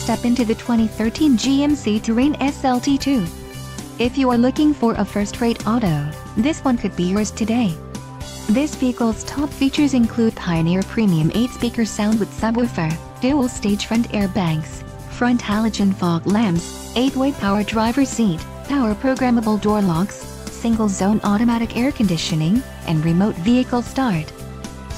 step into the 2013 GMC Terrain SLT2. If you are looking for a first-rate auto, this one could be yours today. This vehicle's top features include Pioneer Premium 8-speaker sound with subwoofer, dual-stage front airbags, front halogen fog lamps, 8-way power driver seat, power programmable door locks, single-zone automatic air conditioning, and remote vehicle start.